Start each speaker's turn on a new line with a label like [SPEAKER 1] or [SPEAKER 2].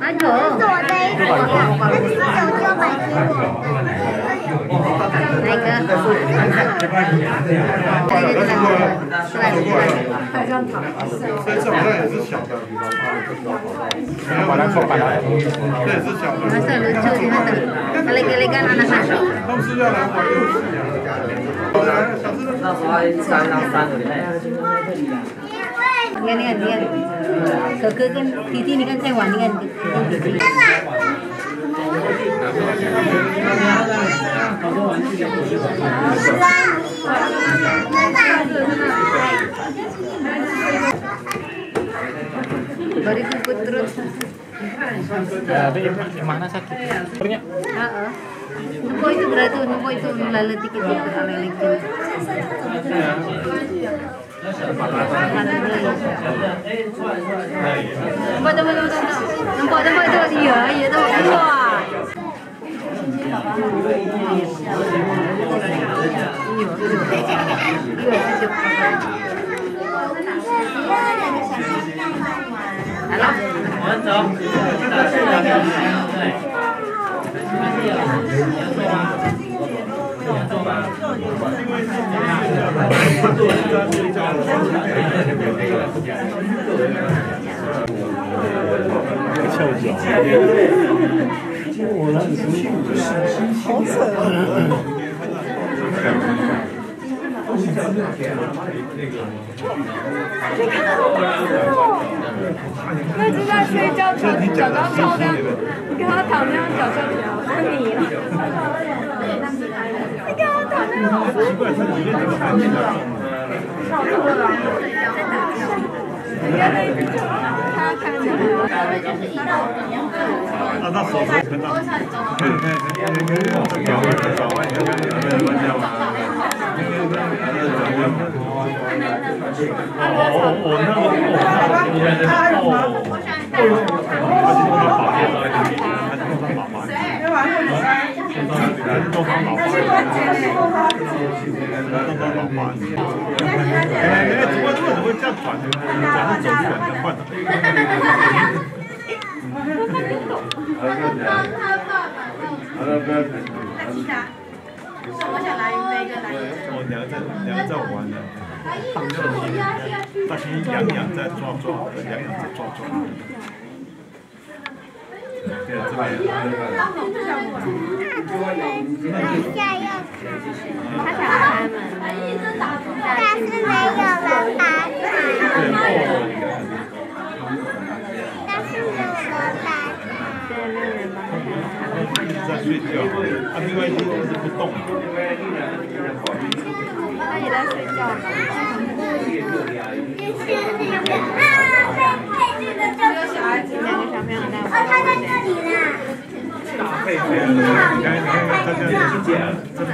[SPEAKER 1] 哪个？是我的一个，那你手机要买给我。哪个？这个这个，出来出来。
[SPEAKER 2] 身上好像也是小的，
[SPEAKER 3] 把它做把它。
[SPEAKER 2] 这也是小的。是那时候还三张三头的，
[SPEAKER 4] 你看你看，哥哥
[SPEAKER 1] 跟弟弟你看在玩你看弟弟。爸爸。好的更更得意。
[SPEAKER 3] terus. Tapi mana sakit? Iya.
[SPEAKER 1] Punya Nupo itu berarti nupo itu lalu tiket itu ya, alele gitu. Nupo nupo nupo nupo nupo itu iya iya.
[SPEAKER 4] Iya, iya, iya,
[SPEAKER 3] 翘脚。我那是好
[SPEAKER 5] 那就在睡觉，脚脚脚漂亮，你看他躺那样脚脚漂亮，你了。你看他躺那样好舒服。人家那一只他看起来。
[SPEAKER 2] 啊，那手上很大。我那个哦，你看那个哦，他是弄他宝剑的，他是弄他宝宝，他是弄他宝宝，弄他宝宝。哎，怎么怎么怎么这样转？转到走不稳就换了。我两个在娘在玩的，他们就大心痒痒在抓抓，痒痒在抓抓。对，这边。
[SPEAKER 1] 他想开门，但是没有人打卡，但是没有人打卡。
[SPEAKER 2] 一直在睡觉，啊，另外一只一直不动。
[SPEAKER 5] 他也在睡觉吧？
[SPEAKER 1] 小孩子两个小朋友在
[SPEAKER 5] 啊，他在这里啦。
[SPEAKER 2] 大狒狒，你看你看他这样，这是。